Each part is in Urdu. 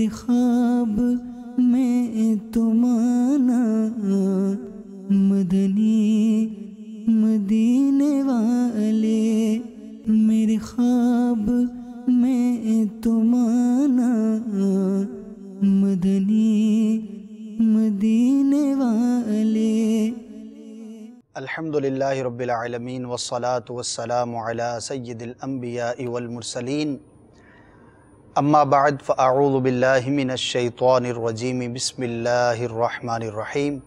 میرے خواب میں تمانا مدنی مدینے والے میرے خواب میں تمانا مدنی مدینے والے الحمد للہ رب العالمین والصلاة والسلام على سید الانبیاء والمرسلین اما بعد فاعوذ باللہ من الشیطان الرجیم بسم اللہ الرحمن الرحیم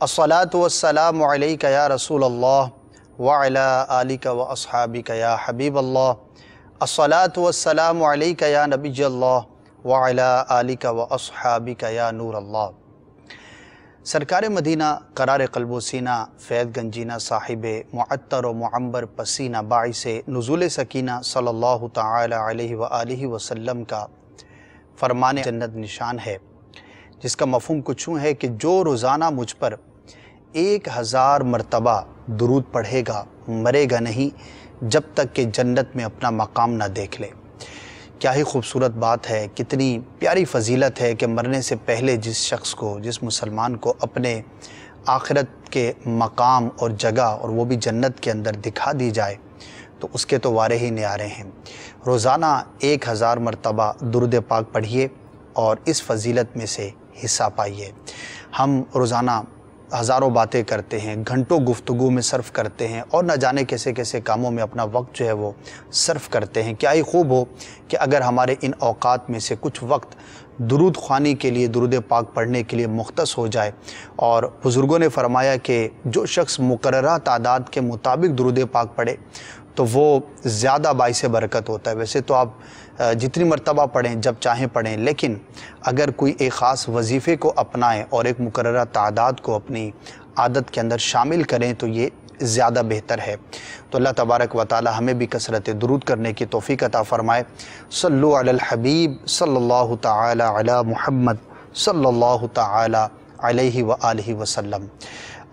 الصلاة والسلام علیک یا رسول اللہ وعلى آلک واصحابک یا حبیب اللہ الصلاة والسلام علیک یا نبی اللہ وعلى آلک واصحابک یا نور اللہ سرکار مدینہ قرار قلب و سینہ، فید گنجینہ صاحب معطر و معمبر پسینہ باعث نزول سکینہ صلی اللہ تعالی علیہ وآلہ وسلم کا فرمان جنت نشان ہے، جس کا مفہوم کچھ ہے کہ جو روزانہ مجھ پر ایک ہزار مرتبہ درود پڑھے گا، مرے گا نہیں، جب تک کہ جنت میں اپنا مقام نہ دیکھ لے۔ کیا ہی خوبصورت بات ہے، کتنی پیاری فضیلت ہے کہ مرنے سے پہلے جس شخص کو، جس مسلمان کو اپنے آخرت کے مقام اور جگہ اور وہ بھی جنت کے اندر دکھا دی جائے، تو اس کے تو وارے ہی نیارے ہیں۔ روزانہ ایک ہزار مرتبہ درد پاک پڑھیے اور اس فضیلت میں سے حصہ پائیے۔ ہم روزانہ ہزاروں باتیں کرتے ہیں، گھنٹوں گفتگو میں صرف کرتے ہیں اور نہ جانے کیسے کیسے کاموں میں اپنا وقت جو ہے وہ صرف کرتے ہیں۔ کیا ہی خوب ہو کہ اگر ہمارے ان اوقات میں سے کچھ وقت درود خوانی کے لیے، درود پاک پڑھنے کے لیے مختص ہو جائے اور بزرگوں نے فرمایا کہ جو شخص مقررہ تعداد کے مطابق درود پاک پڑھے تو وہ زیادہ باعث برکت ہوتا ہے۔ ویسے تو آپ جتنی مرتبہ پڑھیں، جب چاہیں پڑھیں، لیکن اگر کوئی ایک خاص وظیفے کو اپنائیں اور ایک مقررہ تعداد کو اپنی عادت کے اندر شامل کریں، تو یہ زیادہ بہتر ہے۔ تو اللہ تبارک و تعالی ہمیں بھی کثرت درود کرنے کی توفیق عطا فرمائے۔ صلو علی الحبیب صلی اللہ تعالی علی محمد صلی اللہ تعالی علیہ وآلہ وسلم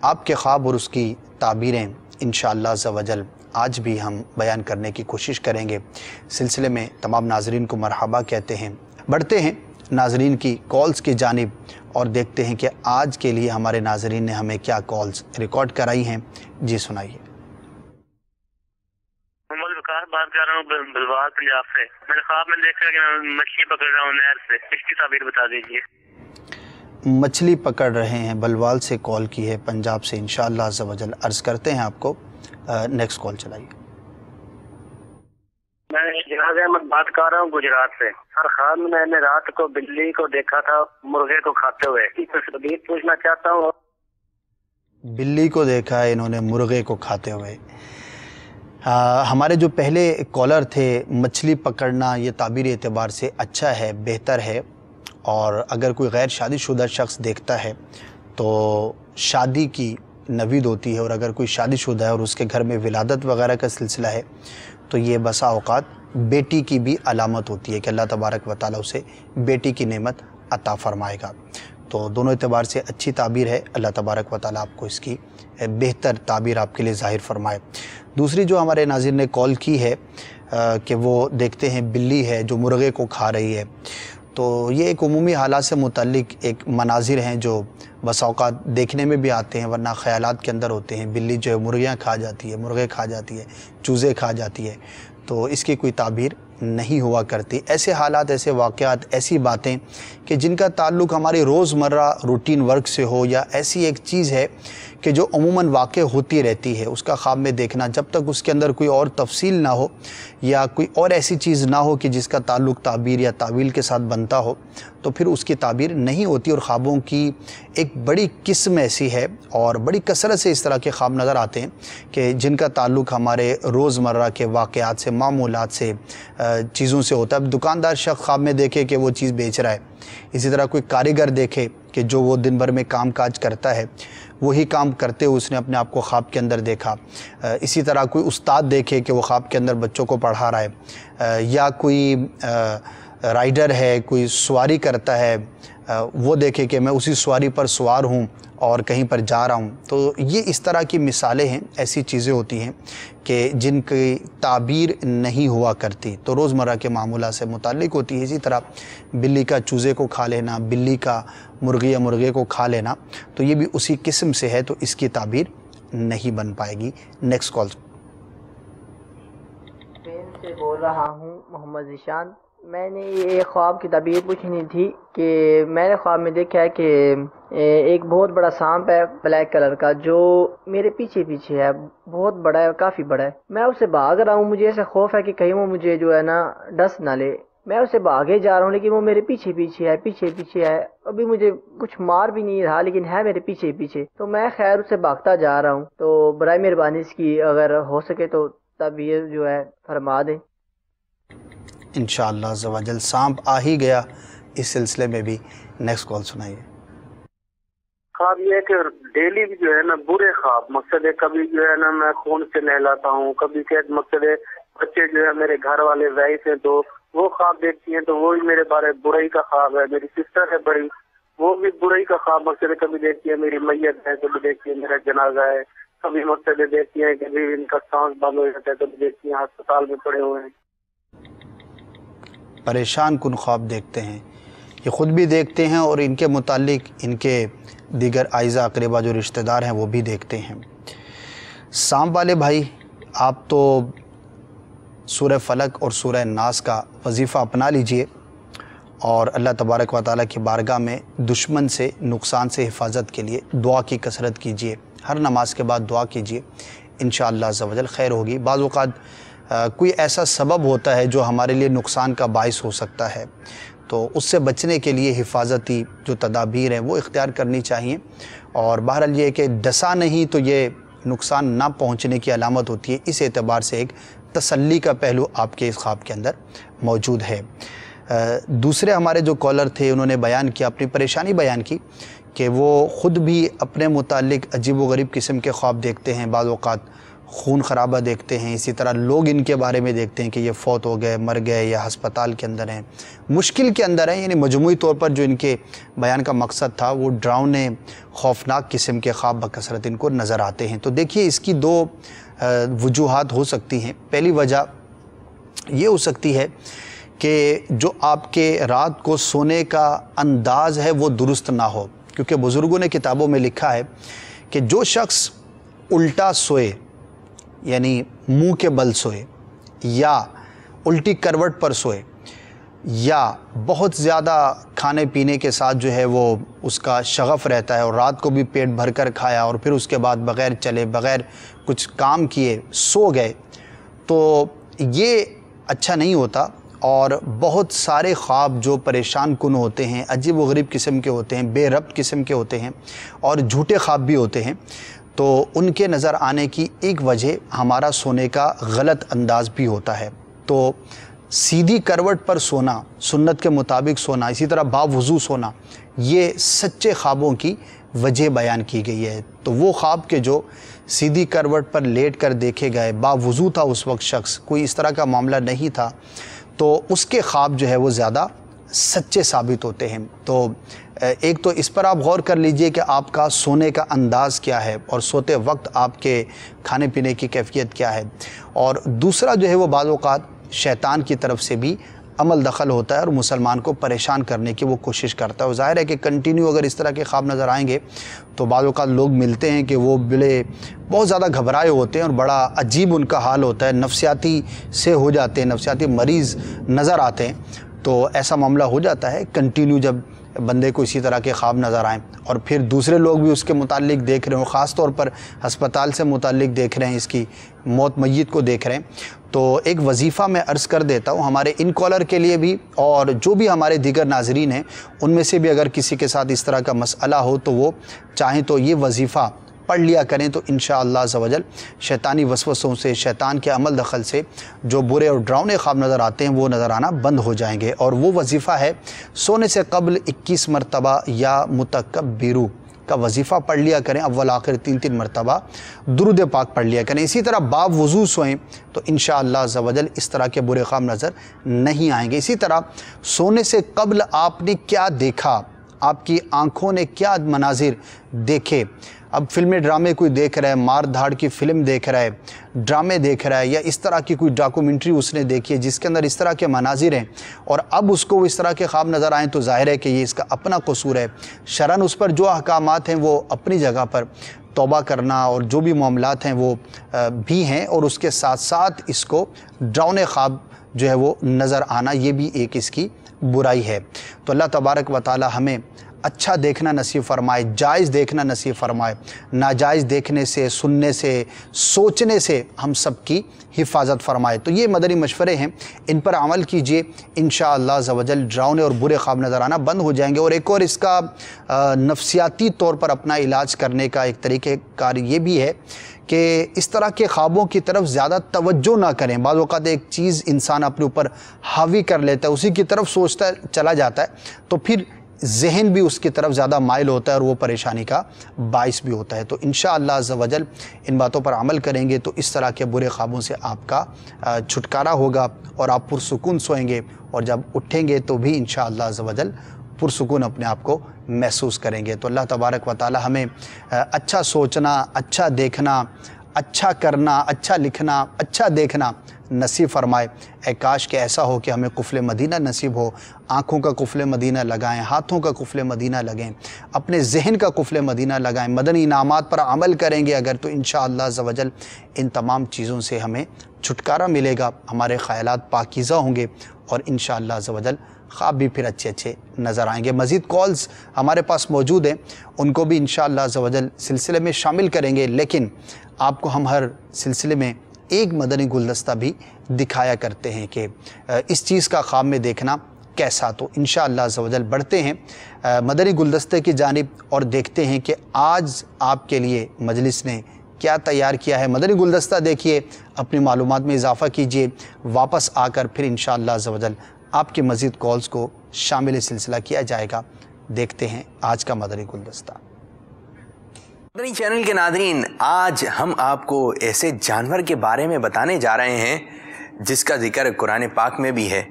آپ کے خواب اور اس کی تعبیریں انشاءاللہ عزوجل آج بھی ہم بیان کرنے کی کوشش کریں گے۔ سلسلے میں تمام ناظرین کو مرحبا کہتے ہیں۔ بڑھتے ہیں ناظرین کی کالز کی جانب اور دیکھتے ہیں کہ آج کے لیے ہمارے ناظرین نے ہمیں کیا کالز ریکارڈ کرائی ہیں۔ جی سنائیے۔ بات کر رہا ہوں بلوار پنجاب سے۔ میں نے خواب میں دیکھا کہ میں مچھلی پکڑ رہا ہوں نہر سے۔ اس کی تعبیر بتا دیجیے مچھلی پکڑ رہے ہیں بلوال سے کال کی ہے پنجاب سے۔ انشاءاللہ عزوجل عرض کرتے ہیں آپ کو۔ نیکسٹ کال چلائیے۔ میں جناز احمد بات کر رہا ہوں گجرات سے۔ سر خان میں نے رات کو بلی کو دیکھا تھا مرغے کو کھاتے ہوئے۔ تصویر پوچھنا چاہتا ہوں۔ بلی کو دیکھا ہے انہوں نے مرغے کو کھاتے ہوئے۔ ہمارے جو پہلے کالر تھے مچھلی پکڑنا یہ تعبیر اعتبار سے اچھا ہے بہتر ہے۔ اور اگر کوئی غیر شادی شدہ شخص دیکھتا ہے تو شادی کی نوید ہوتی ہے اور اگر کوئی شادی شدہ ہے اور اس کے گھر میں ولادت وغیرہ کا سلسلہ ہے، تو یہ بسا اوقات بیٹی کی بھی علامت ہوتی ہے کہ اللہ تبارک و تعالیٰ اسے بیٹی کی نعمت عطا فرمائے گا۔ تو دونوں اعتبار سے اچھی تعبیر ہے۔ اللہ تبارک و تعالیٰ آپ کو اس کی بہتر تعبیر آپ کے لیے ظاہر فرمائے۔ دوسری جو ہمارے ناظر نے کال کی ہے کہ وہ دیکھتے ہیں بلی ہے جو مرغے کو کھا رہی ہے۔ تو یہ ایک عمومی حالات سے متعلق ایک مناظر ہیں جو بس اوقات دیکھنے میں بھی آتے ہیں، ورنہ خیالات کے اندر ہوتے ہیں۔ بلی جو ہے، مرغیاں کھا جاتی ہے، مرغے کھا جاتی ہے، چوزے کھا جاتی ہے۔ تو اس کی کوئی تعبیر نہیں ہوا کرتی۔ ایسے حالات، ایسے واقعات، ایسی باتیں کہ جن کا تعلق ہماری روزمرہ روٹین ورک سے ہو، یا ایسی ایک چیز ہے کہ جو عموماً واقع ہوتی رہتی ہے، اس کا خواب میں دیکھنا، جب تک اس کے اندر کوئی اور تفصیل نہ ہو یا کوئی اور ایسی چیز نہ ہو کہ جس کا تعلق تعبیر یا تعویل کے ساتھ بنتا ہو، تو پھر اس کی تعبیر نہیں ہوتی اور خوابوں کی ایک بڑی قسم ایسی ہے اور بڑی کثرت سے اس طرح کے خواب نظر آتے ہیں کہ جن کا تعلق ہمارے روزمرہ کے واقعات سے، معمولات سے چیزوں سے ہوتا ہے۔ اب دکاندار شخص خواب میں دیکھے کہ وہ چیز بیچ رہا ہے، اسی طرح کوئی کاریگر دیکھے کہ جو وہ دن بھر میں کام کاج کرتا ہے، وہی کام کرتے ہوئے اس نے اپنے آپ کو خواب کے اندر دیکھا۔ اسی طرح کوئی استاد دیکھے کہ وہ خواب کے اندر بچوں کو پڑھا رہا ہے۔ یا کوئی رائڈر ہے، کوئی سواری کرتا ہے وہ دیکھے کہ میں اسی سواری پر سوار ہوں اور کہیں پر جا رہا ہوں۔ تو یہ اس طرح کی مثالیں ہیں، ایسی چیزیں ہوتی ہیں کہ جن کی تعبیر نہیں ہوا کرتی۔ تو روزمرہ کے معمولات سے متعلق ہوتی ہے۔ اسی طرح بلی کا چوزے کو کھا لینا، بلی کا مرغی یا مرغے کو کھا لینا، تو یہ بھی اسی قسم سے ہے، تو اس کی تعبیر نہیں بن پائے گی۔ نیکسٹ کال بول رہا ہوں محمد ذیشان میں نے یہ خواب کی تعبیر پوچھنی تھی کہ میں نے خواب میں دیکھا ہے کہ ایک بہت بڑا سانپ ہے بلیک کلر کا، جو میرے پیچھے پیچھے ہے، بہت بڑا ہے کافی بڑا ہے۔ میں اسے بھاگ رہا ہوں، مجھے ایسا خوف ہے کہ کہیں وہ مجھے جو ہے نا ڈس نہ لے۔ میں اسے بھاگے جا رہا ہوں، لیکن وہ میرے پیچھے پیچھے ہے، پیچھے پیچھے ہے۔ ابھی مجھے کچھ مار بھی نہیں رہا، لیکن ہے میرے پیچھے پیچھے۔ تو میں خیر اسے بھاگتا جا رہا ہوں۔ تو برائے مہربانی اس کی اگر ہو سکے تو تب یہ جو ہے فرما دیں۔ انشاءاللہ زواجل سانپ آ ہی گیا۔ اس سلسلے میں بھی نیکسٹ کال سنائیے۔ خواب یہ ہے کہ ڈیلی بھی جو ہے نا برے خواب، مقصد ہے کبھی جو ہے نا میں خون سے نہلاتا ہوں، کبھی کہ مقصد ہے بچے جو ہے میرے گھر والے ویس ہیں تو وہ خواب دیکھتی ہیں تو وہی میرے بارے برائی کا خواب ہے، میری سسٹر ہے بڑی، وہ بھی برائی کا خواب مقصد ہے کبھی دیکھتی ہے میری میت ہے کبھی دیکھتی ہے میرا جنازہ ہے، کبھی مقصد دیکھتی ہیں کبھی ان کا سانس بند ہو جاتا ہے، کبھی دیکھتی ہیں ہسپتال میں پڑے ہوئے ہیں۔ پریشان کن خواب دیکھتے ہیں۔ یہ خود بھی دیکھتے ہیں اور ان کے متعلق ان کے دیگر آئزہ اقربہ جو رشتہ دار ہیں وہ بھی دیکھتے ہیں۔ سانپ والے بھائی، آپ تو سورہ فلک اور سورہ ناس کا وظیفہ اپنا لیجیے اور اللہ تبارک و تعالیٰ کی بارگاہ میں دشمن سے، نقصان سے حفاظت کے لیے دعا کی کثرت کیجیے۔ ہر نماز کے بعد دعا کیجیے۔ انشاءاللہ عزوجل خیر ہوگی۔ بعض اوقات کوئی ایسا سبب ہوتا ہے جو ہمارے لیے نقصان کا باعث ہو سکتا ہے؟ تو اس سے بچنے کے لیے حفاظتی جو تدابیر ہیں وہ اختیار کرنی چاہیے۔ اور بہرحال یہ کہ ڈسا نہیں تو یہ نقصان نہ پہنچنے کی علامت ہوتی ہے۔ اس اعتبار سے ایک تسلی کا پہلو آپ کے اس خواب کے اندر موجود ہے۔ دوسرے ہمارے جو کالر تھے، انہوں نے بیان کیا، اپنی پریشانی بیان کی کہ وہ خود بھی اپنے متعلق عجیب و غریب قسم کے خواب دیکھتے ہیں۔ بعض اوقات خون خرابہ دیکھتے ہیں، اسی طرح لوگ ان کے بارے میں دیکھتے ہیں کہ یہ فوت ہو گئے، مر گئے یا ہسپتال کے اندر ہیں۔ مشکل کے اندر ہیں یعنی مجموعی طور پر جو ان کے بیان کا مقصد تھا، وہ ڈراؤنے خوفناک قسم کے خواب بکثرت ان کو نظر آتے ہیں۔ تو دیکھیے، اس کی دو وجوہات ہو سکتی ہیں۔ پہلی وجہ یہ ہو سکتی ہے کہ جو آپ کے رات کو سونے کا انداز ہے، وہ درست نہ ہو۔ کیونکہ بزرگوں نے کتابوں میں لکھا ہے کہ جو شخص الٹا سوئے یعنی منہ کے بل سوئے یا الٹی کروٹ پر سوئے یا بہت زیادہ کھانے پینے کے ساتھ جو ہے وہ اس کا شغف رہتا ہے اور رات کو بھی پیٹ بھر کر کھایا اور پھر اس کے بعد بغیر چلے بغیر کچھ کام کیے سو گئے تو یہ اچھا نہیں ہوتا اور بہت سارے خواب جو پریشان کن ہوتے ہیں، عجیب و غریب قسم کے ہوتے ہیں، بے ربط قسم کے ہوتے ہیں اور جھوٹے خواب بھی ہوتے ہیں۔ تو ان کے نظر آنے کی ایک وجہ ہمارا سونے کا غلط انداز بھی ہوتا ہے۔ تو سیدھی کروٹ پر سونا، سنت کے مطابق سونا، اسی طرح باوضو سونا، یہ سچے خوابوں کی وجہ بیان کی گئی ہے۔ تو وہ خواب کے جو سیدھی کروٹ پر لیٹ کر دیکھے گئے، باوضو تھا اس وقت شخص، کوئی اس طرح کا معاملہ نہیں تھا۔ تو اس کے خواب جو ہے وہ زیادہ سچے ثابت ہوتے ہیں۔ تو ایک تو اس پر آپ غور کر لیجیے کہ آپ کا سونے کا انداز کیا ہے اور سوتے وقت آپ کے کھانے پینے کی کیفیت کیا ہے۔ اور دوسرا جو ہے وہ بعض اوقات شیطان کی طرف سے بھی عمل دخل ہوتا ہے اور مسلمان کو پریشان کرنے کی وہ کوشش کرتا ہے۔ ظاہر ہے کہ کنٹینیو اگر اس طرح کے خواب نظر آئیں گے تو بعض اوقات لوگ ملتے ہیں کہ وہ بلے بہت زیادہ گھبرائے ہوتے ہیں اور بڑا عجیب ان کا حال ہوتا ہے۔ نفسیاتی سے ہو جاتے ہیں، نفسیاتی مریض نظر آتے ہیں۔ تو ایسا معاملہ ہو جاتا ہے کنٹینیو جب بندے کو اسی طرح کے خواب نظر آئیں اور پھر دوسرے لوگ بھی اس کے متعلق دیکھ رہے ہوں، خاص طور پر ہسپتال سے متعلق دیکھ رہے ہیں، اس کی موت میت کو دیکھ رہے ہیں۔ تو ایک وظیفہ میں عرض کر دیتا ہوں، ہمارے ان کالر کے لیے بھی اور جو بھی ہمارے دیگر ناظرین ہیں، ان میں سے بھی اگر کسی کے ساتھ اس طرح کا مسئلہ ہو تو وہ چاہیں تو یہ وظیفہ پڑھ لیا کریں تو انشاءاللہ عزوجل شیطانی وسوسوں سے، شیطان کے عمل دخل سے جو برے اور ڈراؤنے خواب نظر آتے ہیں، وہ نظر آنا بند ہو جائیں گے۔ اور وہ وظیفہ ہے سونے سے قبل اکیس مرتبہ یا متکبرو کا وظیفہ پڑھ لیا کریں، اول، آخر، تین تین مرتبہ درود پاک پڑھ لیا کریں۔ اسی طرح باب وضو سوئیں تو انشاءاللہ شاء اللہ اس طرح کے برے خواب نظر نہیں آئیں گے۔ اسی طرح سونے سے قبل آپ نے کیا دیکھا؟ آپ کی آنکھوں نے کیا مناظر دیکھے؟ اب فلمیں ڈرامے کوئی دیکھ رہا ہے، مار دھاڑ کی فلم دیکھ رہا ہے، ڈرامے دیکھ رہا ہے، یا اس طرح کی کوئی ڈاکومنٹری اس نے دیکھی ہے جس کے اندر اس طرح کے مناظر ہیں۔ اور اب اس کو اس طرح کے خواب نظر آئیں تو ظاہر ہے کہ یہ اس کا اپنا قصور ہے۔ شرن اس پر جو احکامات ہیں وہ اپنی جگہ پر توبہ کرنا اور جو بھی معاملات ہیں وہ بھی ہیں۔ اور اس کے ساتھ ساتھ اس کو ڈراؤنے خواب جو ہے وہ نظر آنا، یہ بھی ایک اس کی برائی ہے۔ تو اللہ تبارک و تعالی ہمیں اچھا دیکھنا نصیب فرمائے، جائز دیکھنا نصیب فرمائے۔ ناجائز دیکھنے سے، سننے سے، سوچنے سے ہم سب کی حفاظت فرمائے۔ تو یہ مدنی مشورے ہیں۔ ان پر عمل کیجیے۔ انشاءاللہ زوجل ڈراؤنے اور برے خواب نظر آنا بند ہو جائیں گے۔ اور ایک اور اس کا نفسیاتی طور پر اپنا علاج کرنے کا ایک طریقہ کار یہ بھی ہے کہ اس طرح کے خوابوں کی طرف زیادہ توجہ نہ کریں۔ بعض اوقات ایک چیز انسان اپنے اوپر حاوی کر لیتا ہے، اسی کی طرف سوچتا چلا جاتا ہے۔ تو پھر ذہن بھی اس کی طرف زیادہ مائل ہوتا ہے اور وہ پریشانی کا باعث بھی ہوتا ہے۔ تو انشاءاللہ عز و جل ان باتوں پر عمل کریں گے تو اس طرح کے برے خوابوں سے آپ کا چھٹکارا ہوگا اور آپ پرسکون سوئیں گے اور جب اٹھیں گے تو بھی انشاءاللہ عز و جل پرسکون اپنے آپ کو محسوس کریں گے۔ تو اللہ تبارک و تعالی ہمیں اچھا سوچنا اچھا دیکھنا اچھا کرنا اچھا لکھنا اچھا دیکھنا نصیب فرمائے۔ اے کاش کہ ایسا ہو کہ ہمیں قفل مدینہ نصیب ہو۔ آنکھوں کا قفل مدینہ لگائیں، ہاتھوں کا قفل مدینہ لگیں اپنے ذہن کا قفل مدینہ لگائیں۔ مدنی انعامات پر عمل کریں گے اگر تو انشاءاللہ عزوجل ان تمام چیزوں سے ہمیں چھٹکارا ملے گا۔ ہمارے خیالات پاکیزہ ہوں گے اور انشاءاللہ عزوجل خواب بھی پھر اچھے اچھے نظر آئیں گے۔ مزید کالز ہمارے پاس موجود ہیں، ان کو بھی انشاءاللہ عزوجل سلسلے میں شامل کریں گے۔ لیکن آپ کو ہم ہر سلسلے میں ایک مدنی گلدستہ بھی دکھایا کرتے ہیں کہ اس چیز کا خواب میں دیکھنا کیسا؟ تو انشاءاللہ عزوجل بڑھتے ہیں۔ مدنی گلدستے کی جانب اور دیکھتے ہیں کہ آج آپ کے لیے مجلس نے کیا تیار کیا ہے۔ مدنی گلدستہ دیکھیے، اپنی معلومات میں اضافہ کیجیے واپس آ کر پھر انشاءاللہ عزوجل آپ کے مزید کالز کو شامل سلسلہ کیا جائے گا۔ دیکھتے ہیں آج کا مدنی گلدستہ۔ چینل کے ناظرین، آج ہم آپ کو ایسے جانور کے بارے میں بتانے جا رہے ہیں، جس کا ذکر قرآن پاک میں بھی ہے۔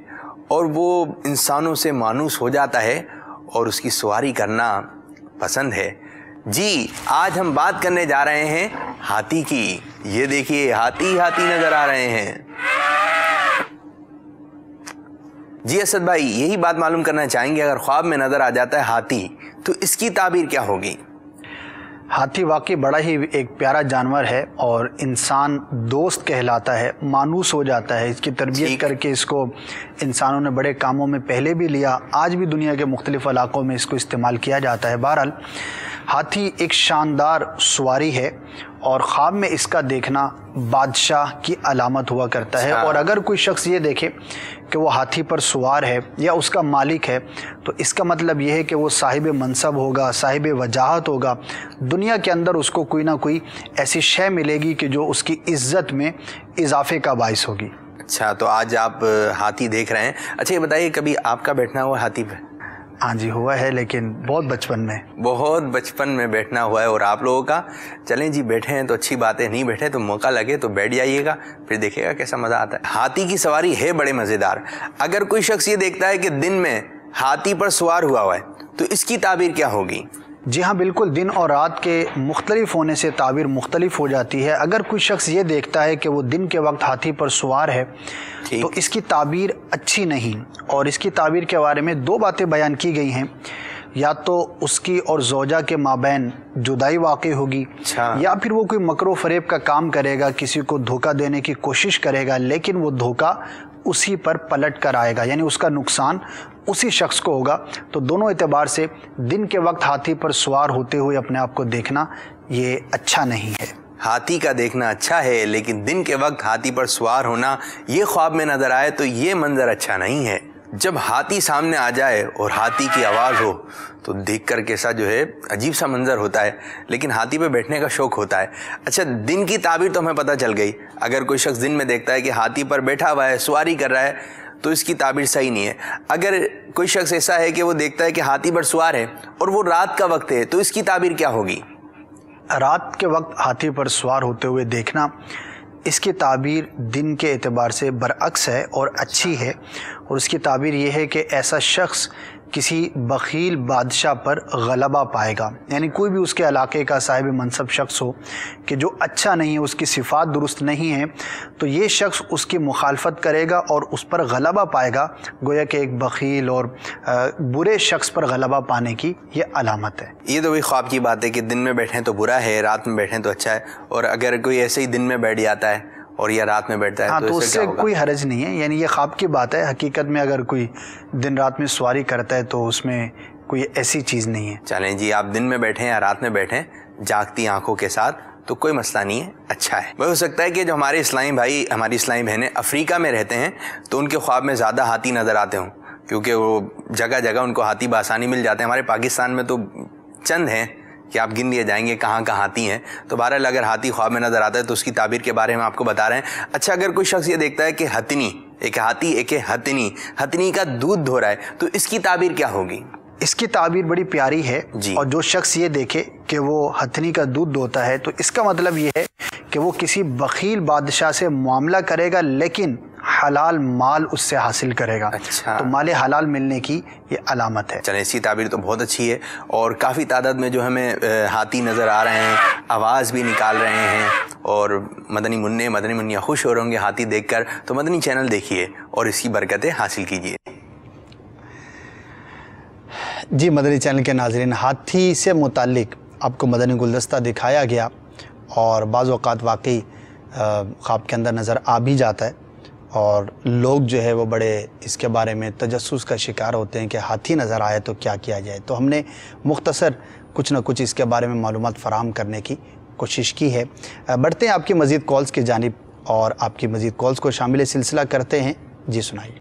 اور وہ انسانوں سے مانوس ہو جاتا ہے اور اس کی سواری کرنا پسند ہے۔ جی آج ہم بات کرنے جا رہے ہیں ہاتھی کی۔ یہ دیکھیے، ہاتھی ہاتھی نظر آ رہے ہیں۔ جی اسد بھائی، یہی بات معلوم کرنا چاہیں گے، اگر خواب میں نظر آ جاتا ہے ہاتھی، تو اس کی تعبیر کیا ہوگی؟ ہاتھی واقعی بڑا ہی ایک پیارا جانور ہے اور انسان دوست کہلاتا ہے مانوس ہو جاتا ہے۔ اس کی تربیت کر کے اس کو انسانوں نے بڑے کاموں میں پہلے بھی لیا۔ آج بھی دنیا کے مختلف علاقوں میں اس کو استعمال کیا جاتا ہے۔ بہرحال ہاتھی ایک شاندار سواری ہے اور خواب میں اس کا دیکھنا بادشاہ کی علامت ہوا کرتا ہے۔ اور اگر کوئی شخص یہ دیکھے کہ وہ ہاتھی پر سوار ہے یا اس کا مالک ہے تو اس کا مطلب یہ ہے کہ وہ صاحب منصب ہوگا صاحب وجاہت ہوگا۔ دنیا کے اندر اس کو کوئی نہ کوئی ایسی شے ملے گی کہ جو اس کی عزت میں اضافے کا باعث ہوگی۔ اچھا تو آج آپ ہاتھی دیکھ رہے ہیں۔ اچھا یہ بتائیے کبھی آپ کا بیٹھنا ہوا ہاتھی پہ؟ ہاں جی ہوا ہے لیکن بہت بچپن میں۔ بہت بچپن میں بیٹھنا ہوا ہے اور آپ لوگوں کا۔ چلیں جی بیٹھے ہیں تو اچھی بات ہے نہیں بیٹھے، تو موقع لگے تو بیٹھ جائیے گا، پھر دیکھے گا کیسا مزہ آتا ہے۔ ہاتھی کی سواری ہے بڑے مزیدار۔ اگر کوئی شخص یہ دیکھتا ہے کہ دن میں ہاتھی پر سوار ہوا ہوا ہے، تو اس کی تعبیر کیا ہوگی؟ جی ہاں بالکل دن اور رات کے مختلف ہونے سے تعبیر مختلف ہو جاتی ہے۔ اگر کوئی شخص یہ دیکھتا ہے کہ وہ دن کے وقت ہاتھی پر سوار ہے تو اس کی تعبیر اچھی نہیں۔ اور اس کی تعبیر کے بارے میں دو باتیں بیان کی گئی ہیں۔ یا تو اس کی اور زوجہ کے مابین جدائی واقع ہوگی اچھا۔ یا پھر وہ کوئی مکر و فریب کا کام کرے گا کسی کو دھوکہ دینے کی کوشش کرے گا لیکن وہ دھوکہ اسی پر پلٹ کر آئے گا یعنی اس کا نقصان اسی شخص کو ہوگا۔ تو دونوں اعتبار سے دن کے وقت ہاتھی پر سوار ہوتے ہوئے اپنے آپ کو دیکھنا یہ اچھا نہیں ہے۔ ہاتھی کا دیکھنا اچھا ہے، لیکن دن کے وقت ہاتھی پر سوار ہونا یہ خواب میں نظر آئے تو یہ منظر اچھا نہیں ہے۔ جب ہاتھی سامنے آ جائے اور ہاتھی کی آواز ہو تو دیکھ کر کیسا جو ہے عجیب سا منظر ہوتا ہے، لیکن ہاتھی پہ بیٹھنے کا شوق ہوتا ہے۔ اچھا دن کی تعبیر تو ہمیں پتہ چل گئی۔ اگر کوئی شخص دن میں دیکھتا ہے کہ ہاتھی پر بیٹھا ہوا ہے، سواری کر رہا ہے تو اس کی تعبیر صحیح نہیں ہے۔ اگر کوئی شخص ایسا ہے کہ وہ دیکھتا ہے کہ ہاتھی پر سوار ہے اور وہ رات کا وقت ہے، تو اس کی تعبیر کیا ہوگی؟ رات کے وقت ہاتھی پر سوار ہوتے ہوئے دیکھنا، اس کی تعبیر دن کے اعتبار سے برعکس ہے اور اچھی ہے۔ اور اس کی تعبیر یہ ہے کہ ایسا شخص کسی بخیل بادشاہ پر غلبہ پائے گا۔ یعنی کوئی بھی اس کے علاقے کا صاحب منصب شخص ہو کہ جو اچھا نہیں ہے، اس کی صفات درست نہیں ہے تو یہ شخص اس کی مخالفت کرے گا اور اس پر غلبہ پائے گا۔ گویا کہ ایک بخیل اور برے شخص پر غلبہ پانے کی یہ علامت ہے۔ یہ تو وہی خواب کی بات ہے کہ دن میں بیٹھیں تو برا ہے، رات میں بیٹھیں تو اچھا ہے، اور اگر کوئی ایسے ہی دن میں بیٹھ جاتا ہے اور یہ رات میں بیٹھتا ہے ہاں تو اس سے کوئی حرج نہیں ہے یعنی یہ خواب کی بات ہے حقیقت میں اگر کوئی دن رات میں سواری کرتا ہے تو اس میں کوئی ایسی چیز نہیں ہے۔ چلیں جی آپ دن میں بیٹھیں یا رات میں بیٹھیں جاگتی آنکھوں کے ساتھ تو کوئی مسئلہ نہیں ہے اچھا ہے۔ وہ ہو سکتا ہے کہ جو ہمارے اسلامی بھائی ہماری اسلامی بہنیں افریقہ میں رہتے ہیں تو ان کے خواب میں زیادہ ہاتھی نظر آتے ہوں کیونکہ وہ جگہ جگہ ان کو ہاتھی بآسانی مل جاتے ہیں۔ ہمارے پاکستان میں تو چند ہیں کہ آپ گن لیے جائیں گے کہاں کہاں ہاتھی ہیں۔ تو بہرحال اگر ہاتھی خواب میں نظر آتا ہے تو اس کی تعبیر کے بارے میں آپ کو بتا رہے ہیں۔ اچھا اگر کوئی شخص یہ دیکھتا ہے کہ ہتنی ایک ہاتھی ایک ہتنی ہتنی کا دودھ دھو رہا ہے تو اس کی تعبیر کیا ہوگی؟ اس کی تعبیر بڑی پیاری ہے۔ جی۔ اور جو شخص یہ دیکھے کہ وہ ہتھنی کا دودھ دھوتا ہے تو اس کا مطلب یہ ہے کہ وہ کسی بخیل بادشاہ سے معاملہ کرے گا لیکن حلال مال اس سے حاصل کرے گا۔ اچھا۔ تو مال حلال ملنے کی یہ علامت ہے۔ چلیں اسی تعبیر تو بہت اچھی ہے اور کافی تعداد میں جو ہمیں ہاتھی نظر آ رہے ہیں آواز بھی نکال رہے ہیں اور مدنی منع مدنی منیا خوش ہو رہے ہوں گے ہاتھی دیکھ کر۔ تو مدنی چینل دیکھیے اور اس کی برکتیں حاصل کیجیے۔ جی مدنی چینل کے ناظرین ہاتھی سے متعلق آپ کو مدنی گلدستہ دکھایا گیا اور بعض اوقات واقعی خواب کے اندر نظر آ بھی جاتا ہے۔ اور لوگ جو ہے وہ بڑے اس کے بارے میں تجسس کا شکار ہوتے ہیں کہ ہاتھی نظر آئے تو کیا کیا جائے۔ تو ہم نے مختصر کچھ نہ کچھ اس کے بارے میں معلومات فراہم کرنے کی کوشش کی ہے۔ بڑھتے ہیں آپ کی مزید کالز کی جانب اور آپ کی مزید کالز کو شامل سلسلہ کرتے ہیں۔ جی سنائیے۔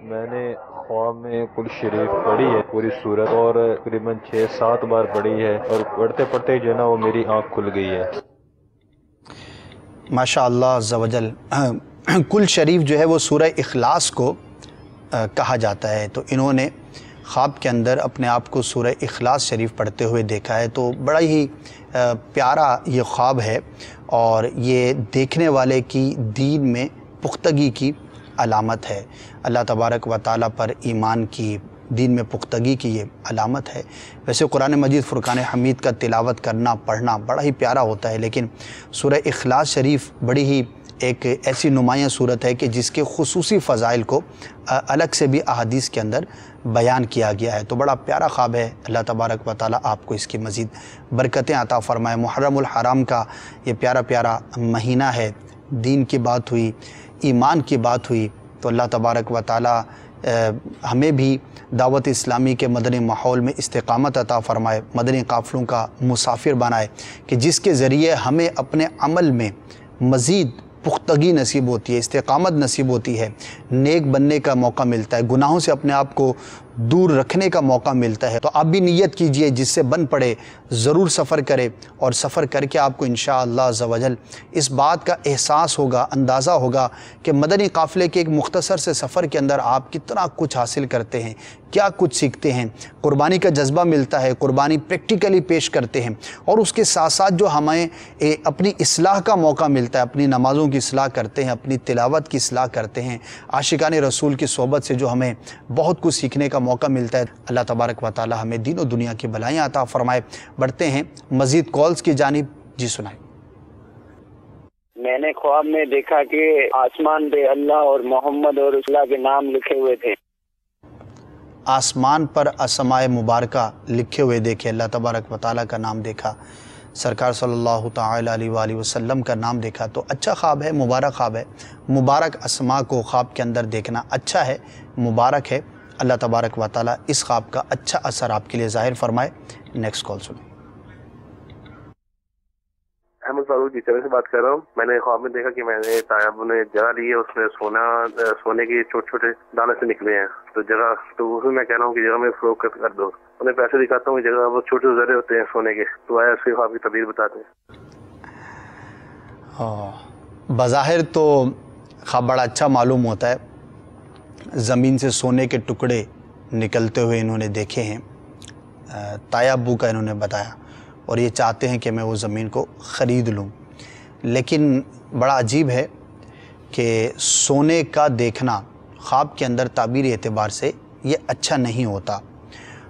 میں نے خواب میں کل شریف پڑھی ہے پوری صورت اور تقریباً چھ سات بار پڑھی ہے اور پڑھتے پڑھتے جو ہے نا وہ میری آنکھ کھل گئی ہے۔ ماشاء اللہ زوجل کل شریف جو ہے وہ سورہ اخلاص کو کہا جاتا ہے۔ تو انہوں نے خواب کے اندر اپنے آپ کو سورہ اخلاص شریف پڑھتے ہوئے دیکھا ہے۔ تو بڑا ہی پیارا یہ خواب ہے اور یہ دیکھنے والے کی دین میں پختگی کی علامت ہے۔ اللہ تبارک و تعالیٰ پر ایمان کی، دین میں پختگی کی یہ علامت ہے۔ ویسے قرآن مجید فرقان حمید کا تلاوت کرنا، پڑھنا بڑا ہی پیارا ہوتا ہے، لیکن سورہ اخلاص شریف بڑی ہی ایک ایسی نمایاں صورت ہے کہ جس کے خصوصی فضائل کو الگ سے بھی احادیث کے اندر بیان کیا گیا ہے۔ تو بڑا پیارا خواب ہے۔ اللہ تبارک و تعالیٰ آپ کو اس کی مزید برکتیں عطا فرمائے۔ محرم الحرام کا یہ پیارا پیارا مہینہ ہے۔ دین کی بات ہوئی، ایمان کی بات ہوئی۔ تو اللہ تبارک و تعالیٰ ہمیں بھی دعوت اسلامی کے مدنی ماحول میں استقامت عطا فرمائے، مدنی قافلوں کا مسافر بنائے کہ جس کے ذریعے ہمیں اپنے عمل میں مزید پختگی نصیب ہوتی ہے، استقامت نصیب ہوتی ہے، نیک بننے کا موقع ملتا ہے، گناہوں سے اپنے آپ کو دور رکھنے کا موقع ملتا ہے۔ تو آپ بھی نیت کیجیے، جس سے بن پڑے، ضرور سفر کرے اور سفر کر کے آپ کو انشاءاللہ عزوجل اس بات کا احساس ہوگا، اندازہ ہوگا کہ مدنی قافلے کے ایک مختصر سے سفر کے اندر آپ کتنا کچھ حاصل کرتے ہیں، کیا کچھ سیکھتے ہیں۔ قربانی کا جذبہ ملتا ہے، قربانی پریکٹیکلی پیش کرتے ہیں اور اس کے ساتھ ساتھ جو ہمیں اپنی اصلاح کا موقع ملتا ہے، اپنی نمازوں کی اصلاح کرتے ہیں، اپنی تلاوت کی اصلاح کرتے ہیں۔ عاشقان رسول کی صحبت سے جو ہمیں بہت کچھ سیکھنے کا موقع ملتا ہے۔ اللہ تبارک و تعالی ہمیں دین و دنیا کی بلائیاں عطا فرمائے۔ بڑھتے ہیں مزید کالز کی جانب۔ جی سنائیں۔ میں نے خواب میں دیکھا کہ آسمان پہ اللہ اور محمد اور اللہ کے نام لکھے ہوئے تھے۔ آسمان پر اسماء مبارکہ لکھے ہوئے دیکھے۔ اللہ تبارک و تعالیٰ کا نام دیکھا۔ سرکار صلی اللہ تعالیٰ علیہ وآلہ وسلم کا نام دیکھا۔ تو اچھا خواب ہے مبارک خواب ہے۔ مبارک اسماء کو خواب کے اندر دیکھنا اچھا ہے مبارک ہے۔ اللہ تبارک و تعالیٰ اس خواب کا اچھا اثر آپ کے لیے ظاہر فرمائے۔ نیکسٹ کال سنیں احمد فاروق جی سے بات کر رہا ہوں۔ میں نے خواب میں دیکھا کہ میں نے تایاب نے جگہ لی ہے اس میں سونا سونے کے چھوٹے چھوٹے دانے سے نکلے ہیں۔ تو جگہ تو میں کہہ رہا ہوں کہ جگہ میں فروغ کر دو۔ انہیں پیسے دکھاتا ہوں جگہ وہ چھوٹے ذرے ہوتے ہیں سونے کے۔ تو آیا اس کے خواب کی تبدیل بتاتے ہیں۔ بظاہر تو خواب بڑا اچھا معلوم ہوتا ہے۔ زمین سے سونے کے ٹکڑے نکلتے ہوئے انہوں نے دیکھے ہیں۔ تایا ابو کا انہوں نے بتایا، اور یہ چاہتے ہیں کہ میں وہ زمین کو خرید لوں۔ لیکن بڑا عجیب ہے کہ سونے کا دیکھنا خواب کے اندر تعبیر اعتبار سے یہ اچھا نہیں ہوتا۔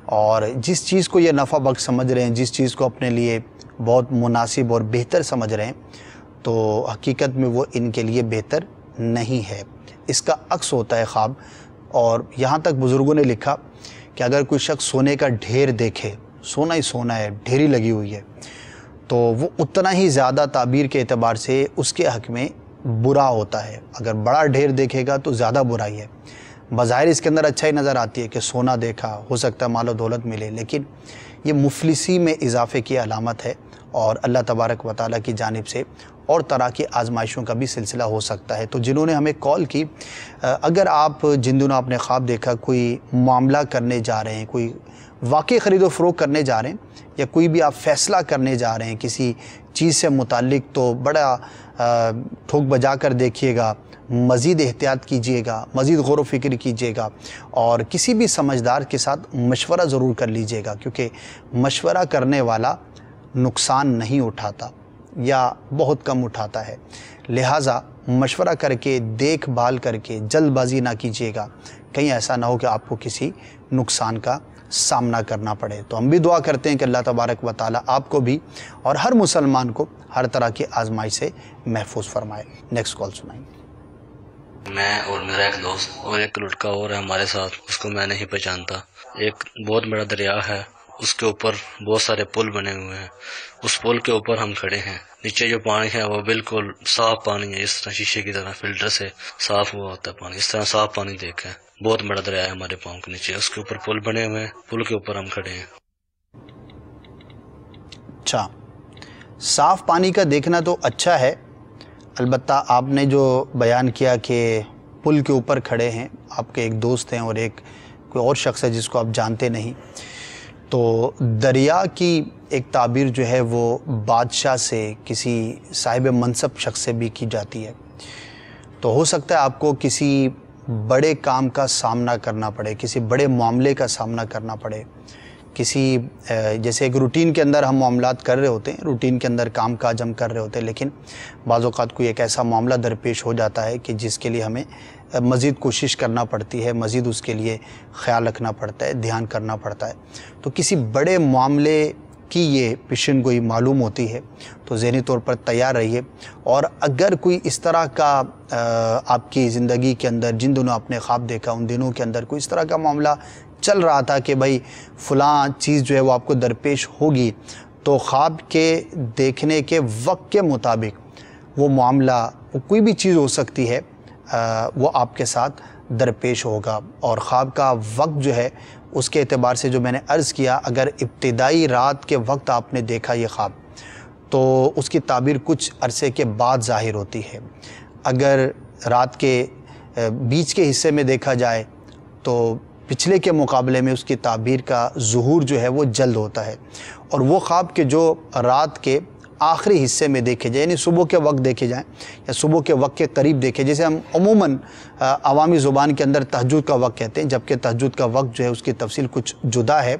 اور جس چیز کو یہ نفع بخش سمجھ رہے ہیں، جس چیز کو اپنے لیے بہت مناسب اور بہتر سمجھ رہے ہیں، تو حقیقت میں وہ ان کے لیے بہتر نہیں ہے۔ اس کا عکس ہوتا ہے خواب۔ اور یہاں تک بزرگوں نے لکھا کہ اگر کوئی شخص سونے کا ڈھیر دیکھے، سونا ہی سونا ہے، ڈھیری لگی ہوئی ہے، تو وہ اتنا ہی زیادہ تعبیر کے اعتبار سے اس کے حق میں برا ہوتا ہے۔ اگر بڑا ڈھیر دیکھے گا تو زیادہ برائی ہے۔ بظاہر اس کے اندر اچھا ہی نظر آتی ہے کہ سونا دیکھا، ہو سکتا ہے مال و دولت ملے، لیکن یہ مفلسی میں اضافے کی علامت ہے۔ اور اللہ تبارک و تعالیٰ کی جانب سے اور طرح کی آزمائشوں کا بھی سلسلہ ہو سکتا ہے۔ تو جنہوں نے ہمیں کال کی اگر آپ جن دنوں آپ نے خواب دیکھا، کوئی معاملہ کرنے جا رہے ہیں، کوئی واقعی خرید و فروغ کرنے جا رہے ہیں، یا کوئی بھی آپ فیصلہ کرنے جا رہے ہیں، کسی چیز سے متعلق، تو بڑا ٹھوک بجا کر دیکھیے گا، مزید احتیاط کیجیے گا، مزید غور و فکر کیجیے گا، اور کسی بھی سمجھدار کے ساتھ مشورہ ضرور کر لیجیے گا، کیونکہ مشورہ کرنے والا نقصان نہیں اٹھاتا۔ یا بہت کم اٹھاتا ہے۔ لہٰذا مشورہ کر کے، دیکھ بھال کر کے جلد بازی نہ کیجیے گا۔ کہیں ایسا نہ ہو کہ آپ کو کسی نقصان کا سامنا کرنا پڑے۔ تو ہم بھی دعا کرتے ہیں کہ اللہ تبارک و تعالیٰ آپ کو بھی اور ہر مسلمان کو ہر طرح کی آزمائی سے محفوظ فرمائے۔ نیکسٹ کال سنائیں۔ میں اور میرا ایک دوست اور ایک لڑکا اور ہے ہمارے ساتھ، اس کو میں نہیں پہچانتا۔ ایک بہت بڑا دریا ہے۔ اس کے اوپر بہت سارے پل بنے ہوئے ہیں۔ اس پل کے اوپر ہم کھڑے ہیں۔ نیچے جو پانی ہے وہ بالکل صاف پانی ہے۔ اس طرح شیشے کی طرح فلٹر سے صاف ہوا ہوتا ہے پانی۔ اس طرح صاف پانی دیکھا ہے۔ بہت بڑا دریا ہے ہمارے پاؤں کے نیچے۔ اس کے اوپر پل بنے ہوئے ہیں۔ پل کے اوپر ہم کھڑے ہیں۔ اچھا۔ صاف پانی کا دیکھنا تو اچھا ہے۔ البتہ آپ نے جو بیان کیا کہ پل کے اوپر کھڑے ہیں، آپ کے ایک دوست ہیں اور ایک کوئی اور شخص ہے جس کو آپ جانتے نہیں۔ تو دریا کی ایک تعبیر جو ہے وہ بادشاہ سے کسی صاحب منصب شخص سے بھی کی جاتی ہے۔ تو ہو سکتا ہے آپ کو کسی بڑے کام کا سامنا کرنا پڑے، کسی بڑے معاملے کا سامنا کرنا پڑے۔ کسی جیسے ایک روٹین کے اندر ہم معاملات کر رہے ہوتے ہیں، روٹین کے اندر کام کاج ہم کر رہے ہوتے ہیں، لیکن بعض اوقات کوئی ایک ایسا معاملہ درپیش ہو جاتا ہے کہ جس کے لیے ہمیں مزید کوشش کرنا پڑتی ہے، مزید اس کے لیے خیال رکھنا پڑتا ہے، دھیان کرنا پڑتا ہے۔ تو کسی بڑے معاملے کی یہ پشن گوئی معلوم ہوتی ہے، تو ذہنی طور پر تیار رہیے۔ اور اگر کوئی اس طرح کا آپ کی زندگی کے اندر، جن دنوں آپ نے خواب دیکھا، ان دنوں کے اندر کوئی اس طرح کا معاملہ چل رہا تھا کہ بھائی فلاں چیز جو ہے وہ آپ کو درپیش ہوگی، تو خواب کے دیکھنے کے وقت کے مطابق وہ معاملہ، وہ کوئی بھی چیز ہو سکتی ہے۔ وہ آپ کے ساتھ درپیش ہوگا اور خواب کا وقت جو ہے، اس کے اعتبار سے جو میں نے عرض کیا، اگر ابتدائی رات کے وقت آپ نے دیکھا یہ خواب، تو اس کی تعبیر کچھ عرصے کے بعد ظاہر ہوتی ہے۔ اگر رات کے بیچ کے حصے میں دیکھا جائے، تو پچھلے کے مقابلے میں اس کی تعبیر کا ظہور جو ہے، وہ جلد ہوتا ہے۔ اور وہ خواب کے جو رات کے آخری حصے میں دیکھے جائیں یعنی صبح کے وقت دیکھے جائیں یا صبح کے وقت کے قریب دیکھے، جیسے ہم عموماً عوامی زبان کے اندر تہجد کا وقت کہتے ہیں، جبکہ تہجد کا وقت جو ہے اس کی تفصیل کچھ جدا ہے۔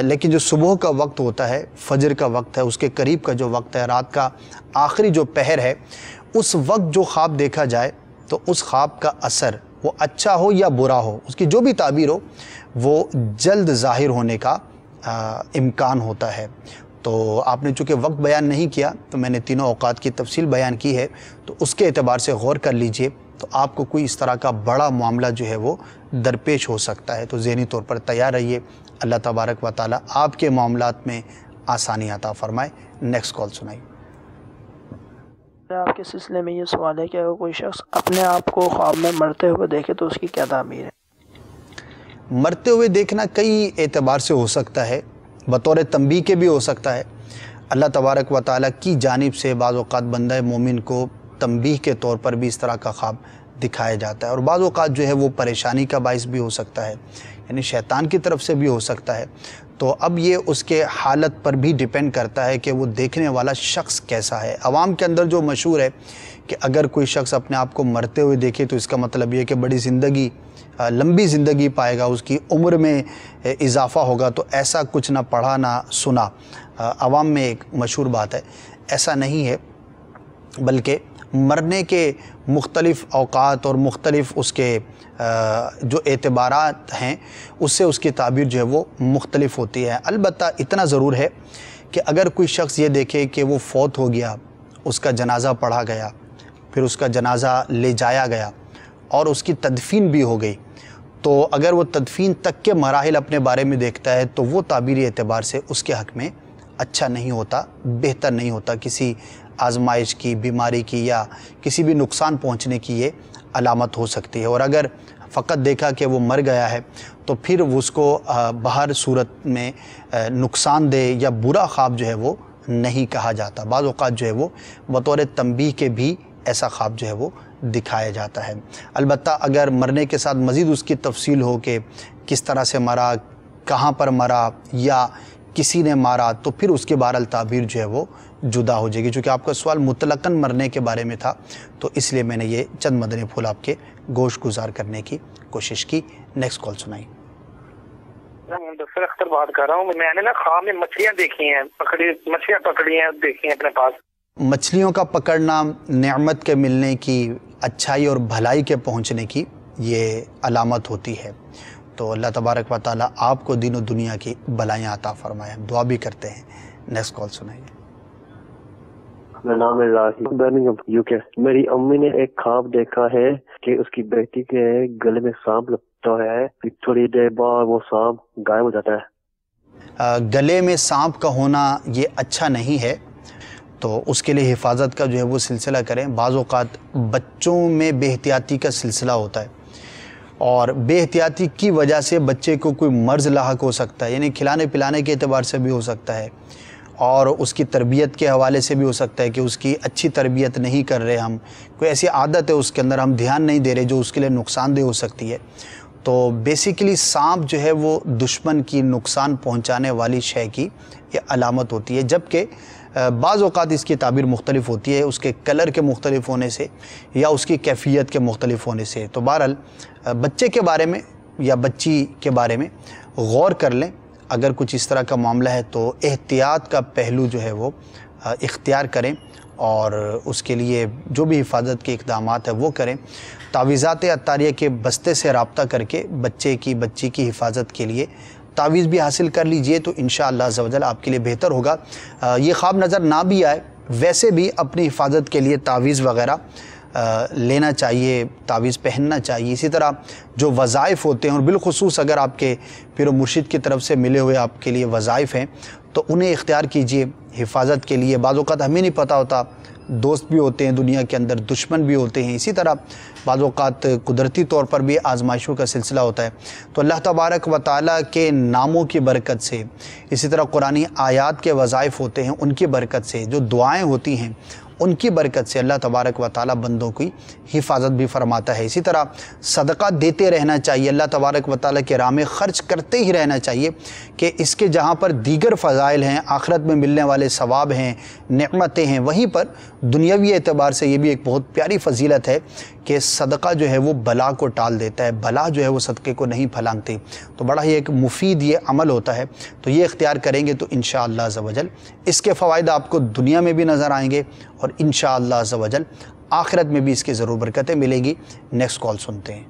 لیکن جو صبح کا وقت ہوتا ہے، فجر کا وقت ہے، اس کے قریب کا جو وقت ہے، رات کا آخری جو پہر ہے، اس وقت جو خواب دیکھا جائے تو اس خواب کا اثر، وہ اچھا ہو یا برا ہو، اس کی جو بھی تعبیر ہو، وہ جلد ظاہر ہونے کا امکان ہوتا ہے۔ تو آپ نے چونکہ وقت بیان نہیں کیا تو میں نے تینوں اوقات کی تفصیل بیان کی ہے تو اس کے اعتبار سے غور کر لیجیے تو آپ کو کوئی اس طرح کا بڑا معاملہ جو ہے وہ درپیش ہو سکتا ہے۔ تو ذہنی طور پر تیار رہیے۔ اللہ تبارک و تعالیٰ آپ کے معاملات میں آسانی عطا فرمائے۔ نیکسٹ کال سنائی آپ کے سلسلے میں یہ سوال ہے کہ اگر کوئی شخص اپنے آپ کو خواب میں مرتے ہوئے دیکھے تو اس کی کیا تعمیر ہے؟ مرتے ہوئے دیکھنا کئی اعتبار سے ہو سکتا ہے۔ بطور تنبی کے بھی ہو سکتا ہے۔ اللہ تبارک و تعالیٰ کی جانب سے بعض اوقات بندہ مومن کو تنبیہ کے طور پر بھی اس طرح کا خواب دکھایا جاتا ہے اور بعض اوقات جو ہے وہ پریشانی کا باعث بھی ہو سکتا ہے یعنی شیطان کی طرف سے بھی ہو سکتا ہے۔ تو اب یہ اس کے حالت پر بھی ڈپینڈ کرتا ہے کہ وہ دیکھنے والا شخص کیسا ہے۔ عوام کے اندر جو مشہور ہے کہ اگر کوئی شخص اپنے آپ کو مرتے ہوئے دیکھے تو اس کا مطلب یہ کہ بڑی زندگی لمبی زندگی پائے گا، اس کی عمر میں اضافہ ہوگا، تو ایسا کچھ نہ پڑھا، نہ سنا۔ عوام میں ایک مشہور بات ہے، ایسا نہیں ہے، بلکہ مرنے کے مختلف اوقات اور مختلف اس کے جو اعتبارات ہیں، اس سے اس کی تعبیر جو ہے وہ مختلف ہوتی ہے۔ البتہ اتنا ضرور ہے کہ اگر کوئی شخص یہ دیکھے کہ وہ فوت ہو گیا، اس کا جنازہ پڑھا گیا، پھر اس کا جنازہ لے جایا گیا اور اس کی تدفین بھی ہو گئی۔ تو اگر وہ تدفین تک کے مراحل اپنے بارے میں دیکھتا ہے تو وہ تعبیری اعتبار سے اس کے حق میں اچھا نہیں ہوتا، بہتر نہیں ہوتا۔ کسی آزمائش کی، بیماری کی یا کسی بھی نقصان پہنچنے کی یہ علامت ہو سکتی ہے۔ اور اگر فقط دیکھا کہ وہ مر گیا ہے تو پھر اس کو باہر صورت میں نقصان دہ یا برا خواب جو ہے وہ نہیں کہا جاتا۔ بعض اوقات جو ہے وہ بطور تنبیہ کے بھی ایسا خواب جو ہے وہ دکھایا جاتا ہے۔ البتہ اگر مرنے کے ساتھ مزید اس کی تفصیل ہو کہ کس طرح سے مرا، کہاں پر مرا یا کسی نے مارا، تو پھر اس کے بار التعبیر جو ہے وہ جدا ہو جائے گی۔ چونکہ آپ کا سوال مطلقاً مرنے کے بارے میں تھا، تو اس لیے میں نے یہ چند مدنی پھول آپ کے گوشت گزار کرنے کی کوشش کی۔ نیکسٹ کال سنائی اختر بات کر رہا ہوں۔ میں نے نا خواب میں مچھلیاں دیکھی ہیں، پکڑی، مچھلیاں پکڑی ہیں، دیکھی ہیں اپنے پاس۔ مچھلیوں کا پکڑنا نعمت کے ملنے کی اچھائی اور بھلائی کے پہنچنے کی یہ علامت ہوتی ہے۔ تو اللہ تبارک و تعالیٰ آپ کو دین و دنیا کی بلائیاں عطا فرمائے۔ دعا بھی کرتے ہیں۔ نیکسٹ کال سنائیے۔ نام برمنگم یو کے۔ میری امی نے ایک خواب دیکھا ہے کہ اس کی بیٹی کے گلے میں سانپ لگتا ہے۔ تھوڑی دیر بعد وہ سانپ غائب ہو جاتا ہے۔ گلے میں سانپ کا ہونا یہ اچھا نہیں ہے۔ تو اس کے لیے حفاظت کا جو ہے وہ سلسلہ کریں۔ بعض اوقات بچوں میں بے احتیاطی کا سلسلہ ہوتا ہے اور بے احتیاطی کی وجہ سے بچے کو کوئی مرض لاحق ہو سکتا ہے یعنی کھلانے پلانے کے اعتبار سے بھی ہو سکتا ہے اور اس کی تربیت کے حوالے سے بھی ہو سکتا ہے کہ اس کی اچھی تربیت نہیں کر رہے ہم۔ کوئی ایسی عادت ہے اس کے اندر ہم دھیان نہیں دے رہے جو اس کے لیے نقصان دہ ہو سکتی ہے؟ تو بیسیکلی سانپ جو ہے وہ دشمن کی نقصان پہنچانے والی شے کی یہ علامت ہوتی ہے۔ جبکہ بعض اوقات اس کی تعبیر مختلف ہوتی ہے، اس کے کلر کے مختلف ہونے سے یا اس کی کیفیت کے مختلف ہونے سے۔ تو بہرحال بچے کے بارے میں یا بچی کے بارے میں غور کر لیں۔ اگر کچھ اس طرح کا معاملہ ہے تو احتیاط کا پہلو جو ہے وہ اختیار کریں۔ اور اس کے لیے جو بھی حفاظت کے اقدامات ہیں وہ کریں۔ تعویذات اطاریہ کے بستے سے رابطہ کر کے بچے کی، بچی کی حفاظت کے لیے تعویذ بھی حاصل کر لیجیے تو انشاءاللہ عزوجل آپ کے لیے بہتر ہوگا۔ یہ خواب نظر نہ بھی آئے، ویسے بھی اپنی حفاظت کے لیے تعویذ وغیرہ لینا چاہیے، تعویذ پہننا چاہیے۔ اسی طرح جو وظائف ہوتے ہیں، اور بالخصوص اگر آپ کے پیر و مرشد کی طرف سے ملے ہوئے آپ کے لیے وظائف ہیں تو انہیں اختیار کیجیے حفاظت کے لیے۔ بعض اوقات ہمیں نہیں پتہ ہوتا، دوست بھی ہوتے ہیں، دنیا کے اندر دشمن بھی ہوتے ہیں۔ اسی طرح بعض اوقات قدرتی طور پر بھی آزمائشوں کا سلسلہ ہوتا ہے۔ تو اللہ تبارک و تعالیٰ کے ناموں کی برکت سے، اسی طرح قرآن آیات کے وظائف ہوتے ہیں، ان کی برکت سے جو دعائیں ہوتی ہیں ان کی برکت سے اللہ تبارک و تعالیٰ بندوں کی حفاظت بھی فرماتا ہے۔ اسی طرح صدقہ دیتے رہنا چاہیے، اللہ تبارک و تعالیٰ کے راہ میں خرچ کرتے ہی رہنا چاہیے کہ اس کے جہاں پر دیگر فضائل ہیں، آخرت میں ملنے والے ثواب ہیں، نعمتیں ہیں، وہیں پر دنیاوی اعتبار سے یہ بھی ایک بہت پیاری فضیلت ہے کہ صدقہ جو ہے وہ بلا کو ٹال دیتا ہے، بلا جو ہے وہ صدقے کو نہیں پھلانگتی تو بڑا ہی ایک مفید یہ عمل ہوتا ہے۔ تو یہ اختیار کریں گے تو انشاءاللہ عزوجل اس کے فوائد آپ کو دنیا میں بھی نظر آئیں گے اور انشاءاللہ عزوجل آخرت میں بھی اس کی ضرور برکتیں ملیں گی۔ نیکسٹ کال سنتے ہیں۔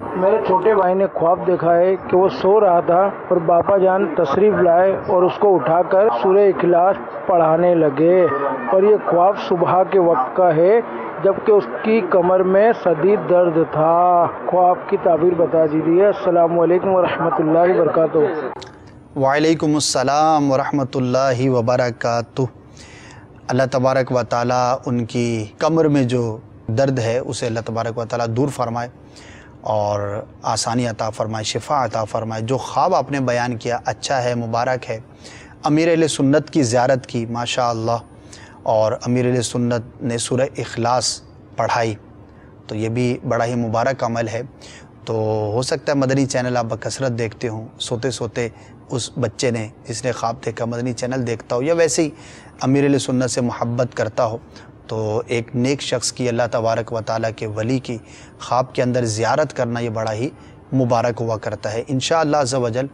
میرے چھوٹے بھائی نے خواب دیکھا ہے کہ وہ سو رہا تھا اور باپا جان تشریف لائے اور اس کو اٹھا کر سورہ اخلاص پڑھانے لگے۔ اور یہ خواب صبح کے وقت کا ہے، جبکہ اس کی کمر میں شدید درد تھا۔ خواب کی تعبیر بتا دیجیے۔ السلام علیکم ورحمۃ اللہ وبرکاتہ۔ وعلیکم السلام ورحمۃ اللہ وبرکاتہ۔ اللہ تبارک و تعالیٰ ان کی کمر میں جو درد ہے، اسے اللہ تبارک و تعالیٰ دور فرمائے۔ اور آسانی عطا فرمائے، شفا عطا فرمائے۔ جو خواب آپ نے بیان کیا اچھا ہے، مبارک ہے۔ امیر علیہ سنت کی زیارت کی ماشاء اللہ اور امیر علیہ سنت نے سورہ اخلاص پڑھائی۔ تو یہ بھی بڑا ہی مبارک عمل ہے۔ تو ہو سکتا ہے مدنی چینل آپ بکثرت دیکھتے ہوں، سوتے سوتے اس بچے نے، جس نے خواب دیکھا، مدنی چینل دیکھتا ہو یا ویسے ہی امیر علیہ سنت سے محبت کرتا ہو۔ تو ایک نیک شخص کی اللہ تبارک و تعالیٰ کے ولی کی خواب کے اندر زیارت کرنا یہ بڑا ہی مبارک ہوا کرتا ہے۔ انشاءاللہ عز و جل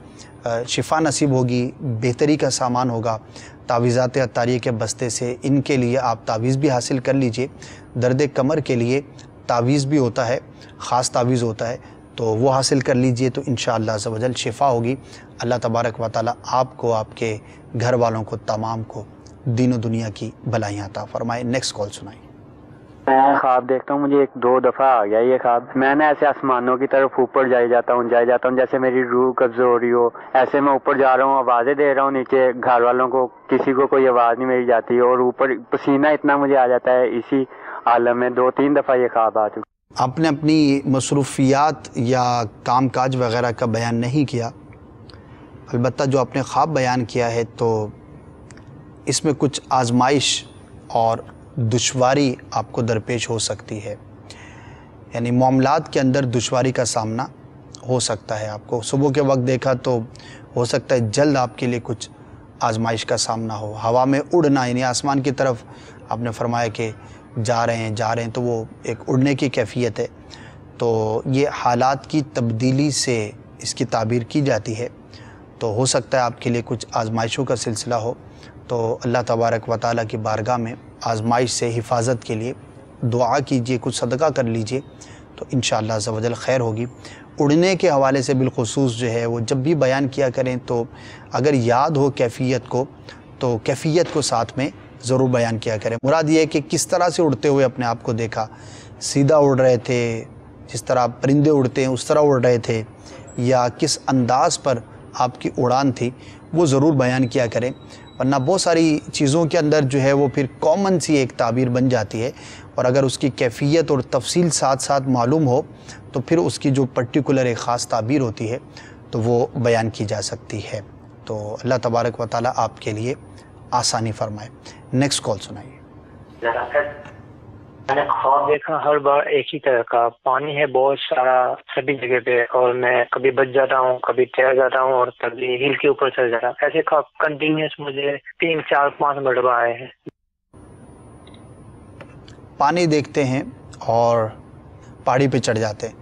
شفا نصیب ہوگی، بہتری کا سامان ہوگا۔ تعویذات اتاری کے بستے سے ان کے لیے آپ تعویذ بھی حاصل کر لیجیے۔ درد کمر کے لیے تعویذ بھی ہوتا ہے، خاص تعویذ ہوتا ہے۔ تو وہ حاصل کر لیجیے تو انشاءاللہ عز و جل شفا ہوگی۔ اللہ تبارک و تعالیٰ آپ کو، آپ کے گھر والوں کو، تمام کو دین و دنیا کی بلائیاں عطا فرمائے۔ نیکسٹ کال سنائیں میں خواب دیکھتا ہوں مجھے ایک دو دفعہ آ گیا یہ خواب۔ میں نا ایسے آسمانوں کی طرف اوپر جائی جاتا ہوں جائی جاتا ہوں جیسے میری روح قبض ہو رہی ہو۔ ایسے میں اوپر جا رہا ہوں آوازیں دے رہا ہوں نیچے گھر والوں کو کسی کو کوئی آواز نہیں میری جاتی اور اوپر پسینہ اتنا مجھے آ جاتا ہے اسی عالم میں دو تین دفعہ یہ خواب آ چکا آپ نے اپنی مصروفیات یا کام کاج وغیرہ کا بیان نہیں کیا البتہ جو آپ نے خواب بیان کیا ہے تو اس میں کچھ آزمائش اور دشواری آپ کو درپیش ہو سکتی ہے۔ یعنی معاملات کے اندر دشواری کا سامنا ہو سکتا ہے آپ کو۔ صبح کے وقت دیکھا تو ہو سکتا ہے جلد آپ کے لیے کچھ آزمائش کا سامنا ہو۔ ہوا میں اڑنا یعنی آسمان کی طرف آپ نے فرمایا کہ جا رہے ہیں، جا رہے ہیں، تو وہ ایک اڑنے کی کیفیت ہے۔ تو یہ حالات کی تبدیلی سے اس کی تعبیر کی جاتی ہے۔ تو ہو سکتا ہے آپ کے لیے کچھ آزمائشوں کا سلسلہ ہو۔ تو اللہ تبارک و تعالیٰ کی بارگاہ میں آزمائش سے حفاظت کے لیے دعا کیجیے، کچھ صدقہ کر لیجیے، تو انشاءاللہ عز و جل خیر ہوگی۔ اڑنے کے حوالے سے بالخصوص جو ہے وہ جب بھی بیان کیا کریں تو اگر یاد ہو کیفیت کو، تو کیفیت کو ساتھ میں ضرور بیان کیا کریں۔ مراد یہ ہے کہ کس طرح سے اڑتے ہوئے اپنے آپ کو دیکھا۔ سیدھا اڑ رہے تھے، جس طرح پرندے اڑتے ہیں، اس طرح اڑ رہے تھے، یا کس انداز پر آپ کی اڑان تھی، وہ ضرور بیان کیا کریں۔ ورنہ بہت ساری چیزوں کے اندر جو ہے وہ پھر کامن سی ایک تعبیر بن جاتی ہے اور اگر اس کی کیفیت اور تفصیل ساتھ ساتھ معلوم ہو تو پھر اس کی جو پرٹیکولر ایک خاص تعبیر ہوتی ہے تو وہ بیان کی جا سکتی ہے۔ تو اللہ تبارک و تعالیٰ آپ کے لیے آسانی فرمائے۔ نیکسٹ کال سنائیے۔ جی۔ میں نے خواب دیکھا ہر بار ایک ہی طرح کا۔ پانی ہے بہت سارا سبھی جگہ پہ اور میں کبھی بچ جاتا ہوں، کبھی تیر جاتا ہوں اور کبھی ہل کے اوپر چل جاتا ہوں۔ ایسے خواب کنٹینیوس مجھے تین، چار، پانچ مرتبہ آئے ہیں۔ پانی دیکھتے ہیں اور پہاڑی پہ چڑھ جاتے ہیں۔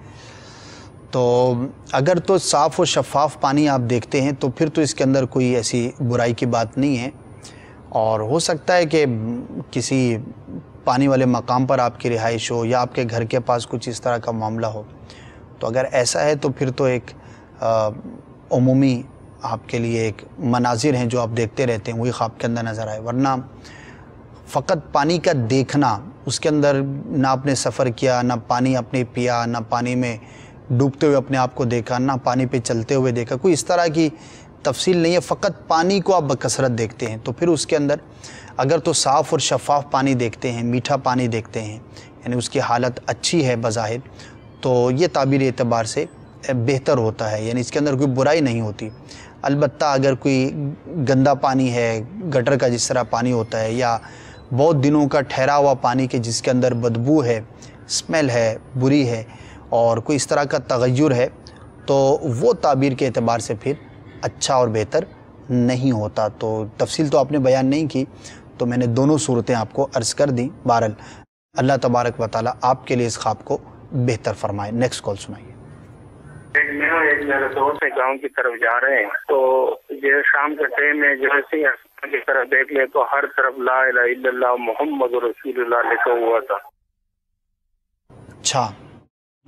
تو اگر تو صاف و شفاف پانی آپ دیکھتے ہیں تو پھر تو اس کے اندر کوئی ایسی برائی کی بات نہیں ہے۔ اور ہو سکتا ہے کہ کسی پانی والے مقام پر آپ کی رہائش ہو یا آپ کے گھر کے پاس کچھ اس طرح کا معاملہ ہو، تو اگر ایسا ہے تو پھر تو ایک عمومی آپ کے لیے ایک مناظر ہیں جو آپ دیکھتے رہتے ہیں، وہی خواب کے اندر نظر آئے۔ ورنہ فقط پانی کا دیکھنا، اس کے اندر نہ آپ نے سفر کیا، نہ پانی اپنے پیا، نہ پانی میں ڈوبتے ہوئے اپنے آپ کو دیکھا، نہ پانی پہ چلتے ہوئے دیکھا، کوئی اس طرح کی تفصیل نہیں ہے۔ فقط پانی کو آپ بکثرت دیکھتے ہیں، تو پھر اس کے اندر اگر تو صاف اور شفاف پانی دیکھتے ہیں، میٹھا پانی دیکھتے ہیں یعنی اس کی حالت اچھی ہے بظاہر، تو یہ تعبیر اعتبار سے بہتر ہوتا ہے یعنی اس کے اندر کوئی برائی نہیں ہوتی۔ البتہ اگر کوئی گندا پانی ہے، گٹر کا جس طرح پانی ہوتا ہے، یا بہت دنوں کا ٹھہرا ہوا پانی کے جس کے اندر بدبو ہے، اسمیل ہے، بری ہے، اور کوئی اس طرح کا تغیر ہے، تو وہ تعبیر کے اعتبار سے پھر اچھا اور بہتر نہیں ہوتا۔ تو تفصیل تو آپ نے بیان نہیں کی تو میں نے دونوں صورتیں آپ کو عرض کر دیں۔ بہرحال اللہ تبارک و تعالیٰ آپ کے لیے اس خواب کو بہتر فرمائے۔ نیکسٹ کال سنائیے۔ میرے دوست گاؤں کی طرف جا رہے ہیں۔ تو یہ شام کے ٹائم میں جیسے کی طرف دیکھ لے تو ہر طرف لا الہ الا اللہ محمد رسول اللہ لکھا ہوا تھا۔ اچھا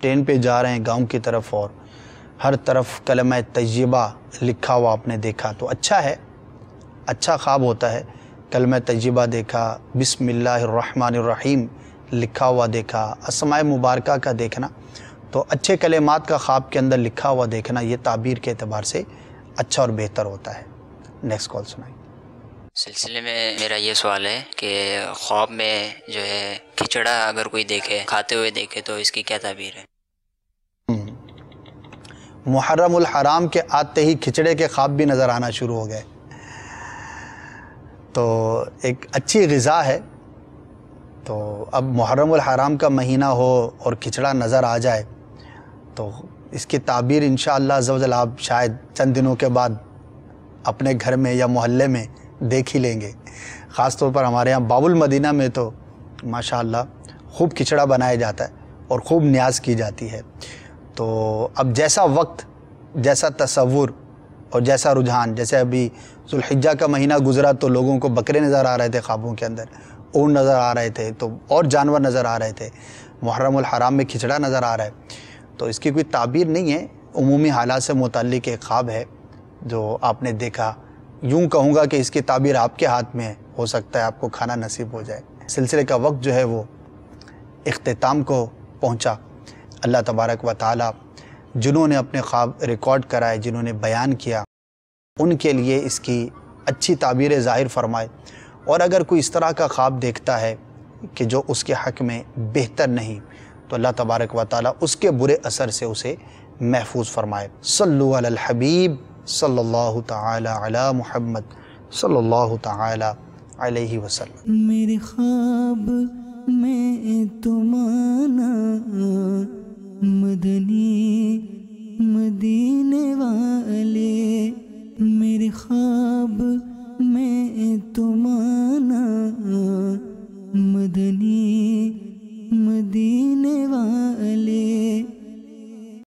ٹرین پہ جا رہے ہیں گاؤں کی طرف اور ہر طرف کلمہ طیبہ لکھا ہوا آپ نے دیکھا۔ تو اچھا ہے اچھا خواب ہوتا ہے۔ کلمہ طیبہ دیکھا بسم اللہ الرحمن الرحیم لکھا ہوا دیکھا اسماء مبارکہ کا دیکھنا۔ تو اچھے کلمات کا خواب کے اندر لکھا ہوا دیکھنا یہ تعبیر کے اعتبار سے اچھا اور بہتر ہوتا ہے۔ نیکسٹ کال سنائیں سلسلے میں میرا یہ سوال ہے کہ خواب میں جو ہے کھچڑا اگر کوئی دیکھے کھاتے ہوئے دیکھے تو اس کی کیا تعبیر ہے؟ محرم الحرام کے آتے ہی کھچڑے کے خواب بھی نظر آنا شروع ہو گئے۔ تو ایک اچھی غذا ہے۔ تو اب محرم الحرام کا مہینہ ہو اور کھچڑا نظر آ جائے، تو اس کی تعبیر انشاءاللہ عزوجل آپ شاید چند دنوں کے بعد اپنے گھر میں یا محلے میں دیکھ ہی لیں گے۔ خاص طور پر ہمارے یہاں باب المدینہ میں تو ماشاءاللہ خوب کھچڑا بنایا جاتا ہے اور خوب نیاز کی جاتی ہے۔ تو اب جیسا وقت، جیسا تصور اور جیسا رجحان، جیسے ابھی ذوالحجہ کا مہینہ گزرا تو لوگوں کو بکرے نظر آ رہے تھے خوابوں کے اندر اونٹ نظر آ رہے تھے، تو اور جانور نظر آ رہے تھے، محرم الحرام میں کھچڑا نظر آ رہا ہے۔ تو اس کی کوئی تعبیر نہیں ہے، عمومی حالات سے متعلق ایک خواب ہے جو آپ نے دیکھا۔ یوں کہوں گا کہ اس کی تعبیر آپ کے ہاتھ میں ہو سکتا ہے، آپ کو کھانا نصیب ہو جائے۔ سلسلے کا وقت جو ہے وہ اختتام کو پہنچا۔ اللہ تبارک و تعالی جنہوں نے اپنے خواب ریکارڈ کرائے، جنہوں نے بیان کیا۔ ان کے لیے اس کی اچھی تعبیر ظاہر فرمائے۔ اور اگر کوئی اس طرح کا خواب دیکھتا ہے کہ جو اس کے حق میں بہتر نہیں، تو اللہ تبارک و تعالی اس کے برے اثر سے اسے محفوظ فرمائے۔ صلو علی الحبیب صلی اللہ تعالی علی محمد صلی اللہ تعالی علیہ وسلم۔ میرے خواب میں تمانا مدنی مدینے والے میرے خواب میں تمانا مدنی مدینے والے